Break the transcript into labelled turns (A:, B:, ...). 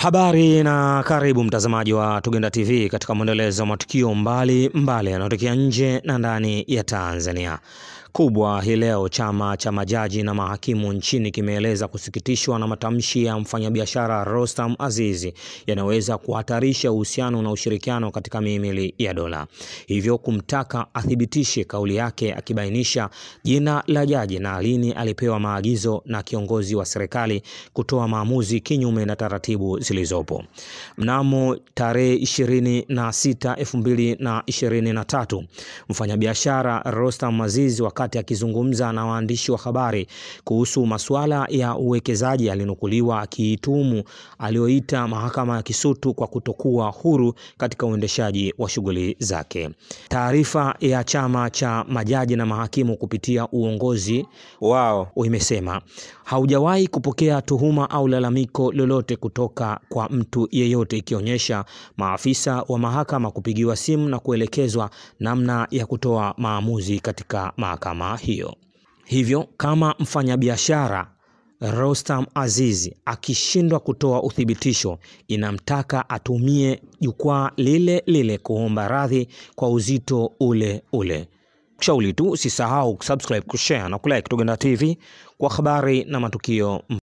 A: Habari na karibu mtazamaji wa Tugenda TV katika mwendelezo wa matukio mbalimbali yanayotokea nje na ndani ya Tanzania. Kubwa hii leo, chama cha majaji na mahakimu nchini kimeeleza kusikitishwa na matamshi ya mfanyabiashara Rostam Azizi yanayoweza kuhatarisha uhusiano na ushirikiano katika mihimili ya dola, hivyo kumtaka athibitishe kauli yake, akibainisha jina la jaji na lini alipewa maagizo na kiongozi wa serikali kutoa maamuzi kinyume na taratibu zilizopo. Mnamo tarehe 26 2023, mfanyabiashara Rostam Aziz wakati akizungumza na waandishi wa habari kuhusu masuala ya uwekezaji alinukuliwa akiitumu aliyoita mahakama ya Kisutu kwa kutokuwa huru katika uendeshaji wa shughuli zake. Taarifa ya chama cha majaji na mahakimu kupitia uongozi wao imesema haujawahi kupokea tuhuma au lalamiko lolote kutoka kwa mtu yeyote, ikionyesha maafisa wa mahakama kupigiwa simu na kuelekezwa namna ya kutoa maamuzi katika mahakama hiyo. Hivyo kama mfanyabiashara Rostam Azizi akishindwa kutoa uthibitisho, inamtaka atumie jukwaa lile lile kuomba radhi kwa uzito ule ule. Shauli tu usisahau kusubscribe, kushare na kulike Tugenda TV kwa habari na matukio